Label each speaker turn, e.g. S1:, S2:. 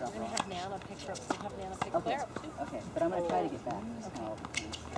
S1: I'm gonna have Nana pick her up, have Nana pick
S2: Okay,
S1: Claire up too.
S2: okay, but I'm gonna try to get back.
S1: Okay.